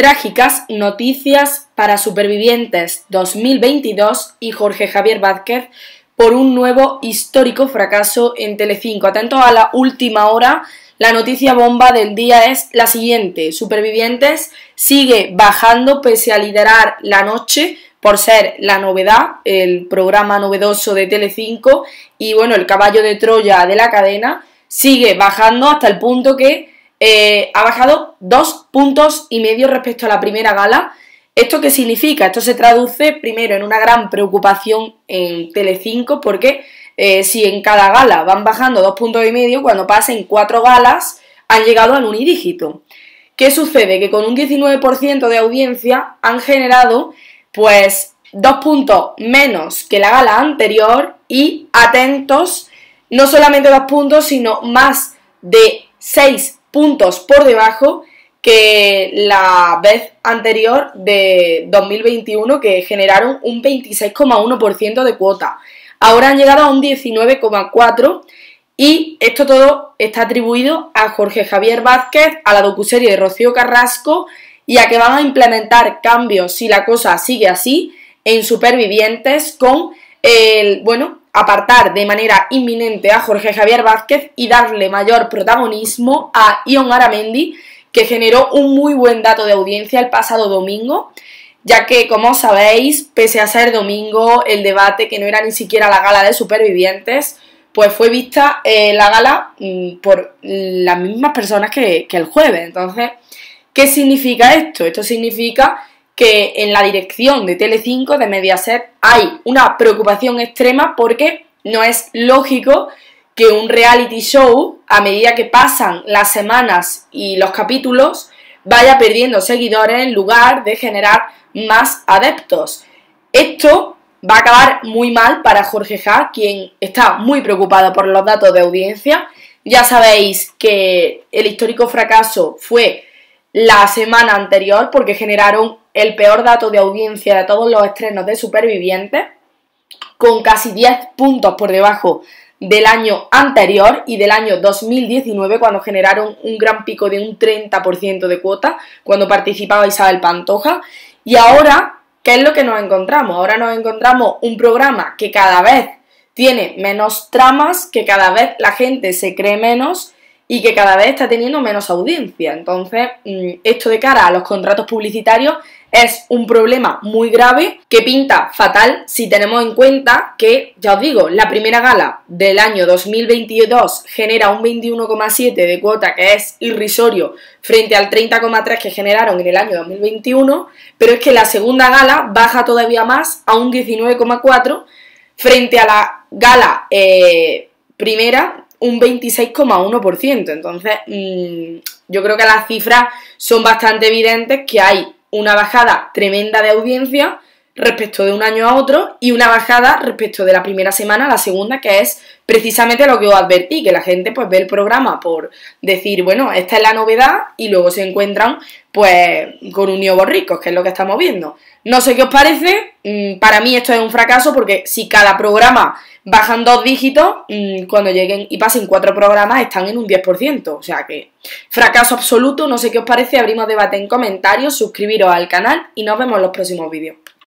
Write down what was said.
Trágicas noticias para Supervivientes 2022 y Jorge Javier Vázquez por un nuevo histórico fracaso en Telecinco. Atentos a la última hora, la noticia bomba del día es la siguiente. Supervivientes sigue bajando pese a liderar la noche por ser la novedad, el programa novedoso de Telecinco y bueno, el caballo de Troya de la cadena sigue bajando hasta el punto que eh, ha bajado dos puntos y medio respecto a la primera gala. ¿Esto qué significa? Esto se traduce primero en una gran preocupación en Telecinco porque eh, si en cada gala van bajando dos puntos y medio, cuando pasen cuatro galas han llegado al unidígito. ¿Qué sucede? Que con un 19% de audiencia han generado pues dos puntos menos que la gala anterior y atentos, no solamente dos puntos, sino más de seis puntos por debajo que la vez anterior de 2021 que generaron un 26,1% de cuota. Ahora han llegado a un 19,4% y esto todo está atribuido a Jorge Javier Vázquez, a la docuserie de Rocío Carrasco y a que van a implementar cambios si la cosa sigue así en Supervivientes con el, bueno, apartar de manera inminente a Jorge Javier Vázquez y darle mayor protagonismo a Ion Aramendi, que generó un muy buen dato de audiencia el pasado domingo, ya que, como sabéis, pese a ser domingo, el debate, que no era ni siquiera la gala de supervivientes, pues fue vista eh, la gala mm, por las mismas personas que, que el jueves. Entonces, ¿qué significa esto? Esto significa que en la dirección de Telecinco, de Mediaset, hay una preocupación extrema porque no es lógico que un reality show, a medida que pasan las semanas y los capítulos, vaya perdiendo seguidores en lugar de generar más adeptos. Esto va a acabar muy mal para Jorge Ja, quien está muy preocupado por los datos de audiencia. Ya sabéis que el histórico fracaso fue la semana anterior porque generaron el peor dato de audiencia de todos los estrenos de Supervivientes, con casi 10 puntos por debajo del año anterior y del año 2019, cuando generaron un gran pico de un 30% de cuota, cuando participaba Isabel Pantoja. Y ahora, ¿qué es lo que nos encontramos? Ahora nos encontramos un programa que cada vez tiene menos tramas, que cada vez la gente se cree menos y que cada vez está teniendo menos audiencia. Entonces, mm, esto de cara a los contratos publicitarios es un problema muy grave que pinta fatal si tenemos en cuenta que, ya os digo, la primera gala del año 2022 genera un 21,7 de cuota que es irrisorio frente al 30,3 que generaron en el año 2021, pero es que la segunda gala baja todavía más a un 19,4 frente a la gala eh, primera un 26,1%. Entonces, mm, yo creo que las cifras son bastante evidentes que hay una bajada tremenda de audiencia respecto de un año a otro y una bajada respecto de la primera semana a la segunda, que es precisamente lo que os advertí, que la gente pues ve el programa por decir, bueno, esta es la novedad y luego se encuentran pues con un nuevo ricos, que es lo que estamos viendo. No sé qué os parece, mm, para mí esto es un fracaso porque si cada programa bajan dos dígitos, mm, cuando lleguen y pasen cuatro programas están en un 10%. O sea que fracaso absoluto, no sé qué os parece, abrimos debate en comentarios, suscribiros al canal y nos vemos en los próximos vídeos.